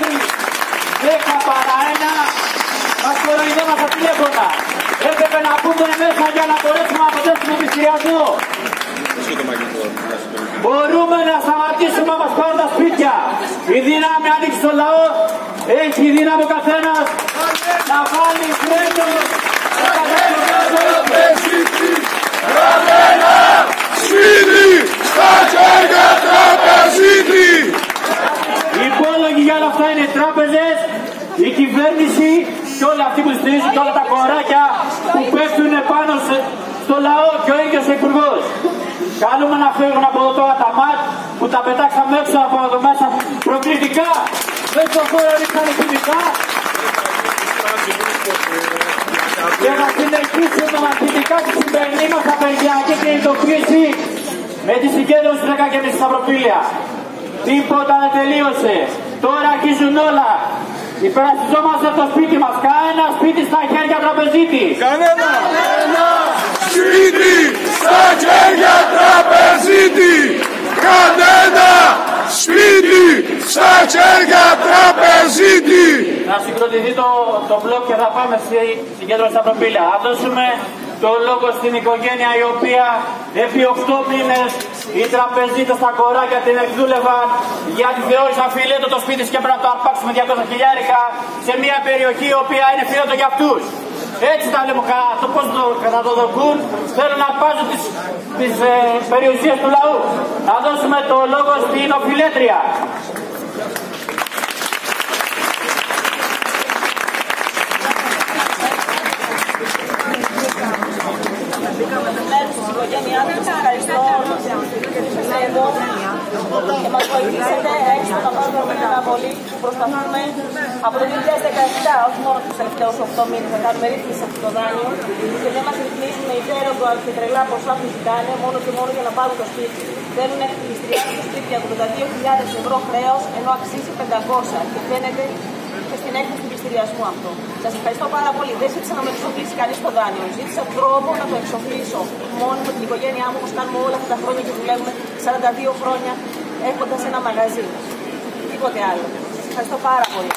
μέχρι 10 παρά 1 μας κοροϊδεύαν στα τηλέφωνα. Έπρεπε να πούμε μέσα για να μπορέσουμε να αποτέλεσουμε πληστηριασμό. Μπορούμε να σταματήσουμε να μας πάρουν τα σπίτια. Η δύναμη ανοίξει στο λαό. Έχει δύναμη ο καθένας να βάλει φρένο. Σπίτι στα χέρια τραπεζίτη! Οι υπόλογοι για όλα αυτά είναι οι τράπεζες, η κυβέρνηση και όλοι αυτοί που στηρίζουν και όλα τα κοράκια που πέφτουν πάνω σε- στο λαό και ο ίδιος ο υπουργός. Καλούμε να φύγουν από εδώ τώρα τα ΜΑΤ που τα πετάξαμε έξω από εδώ μέσα προκλητικά. Μέσα στο χώρο ρίξανε χημικά και να συνεχίσουμε μαθητικά τη σημερινή μας απεργιακή κινητοποίηση με τη συγκέντρωση 10 και μισή στα προπήλαια. Τίποτα δεν τελείωσε. Τώρα αρχίζουν όλα. Υπερασπιζόμαστε το σπίτι μας. Κανένα σπίτι στα χέρια τραπεζίτης. Κανένα! Σπίτι στα χέρια τραπεζίτης! Κανένα! Σπίτι στα χέρια τραπεζίτης! Να συγκροτηθεί το, το μπλοκ και θα πάμε στη συγκέντρωση στα προπήλαια. Θα δώσουμε το λόγο στην οικογένεια η οποία επί 8 μήνες οι τραπεζίτες στα κοράκια την εκδούλευαν γιατί θεώρησαν φιλέτο το σπίτι της και πρέπει να το αρπάξουμε 200 χιλιάρικα σε μια περιοχή η οποία είναι φιλέτο για αυτούς. Έτσι τα λέμε, κα- το πώς το καταδοδοκούν, θέλουν να πάζουν τις, τις ε, περιουσίες του λαού. Να δώσουμε το λόγο στην οφειλέτρια. Μέρους της οικογένειάς μας. Σας ευχαριστώ που είστε εδώ και μας βοηθήσατε έξω να πάρουμε την αναβολή που προσπαθούμε από το 2017, όχι μόνο τους τελευταίους 8 μήνες, να κάνουμε ρύθμιση από το δάνειο και δεν μας ρυθμίζουν με υπέρογκα και τρελά ποσά που ζητάνε μόνο και μόνο για να πάρουν το σπίτι. Θέλουν να πληστηριάσουν το σπίτι για 82.000 ευρώ χρέος ενώ αξίζει 500 και φαίνεται και στην έκθεση του πληστηριασμού αυτό. Σας ευχαριστώ πάρα πολύ. Δεν ζήτησα να με εξοφλήσει κανείς το δάνειο. Ζήτησα τρόπο να το εξοφλήσω μόνο με την οικογένειά μου, όπως κάνουμε όλα αυτά τα χρόνια και δουλεύουμε 42 χρόνια έχοντας ένα μαγαζί. Τίποτε άλλο. Σας ευχαριστώ πάρα πολύ.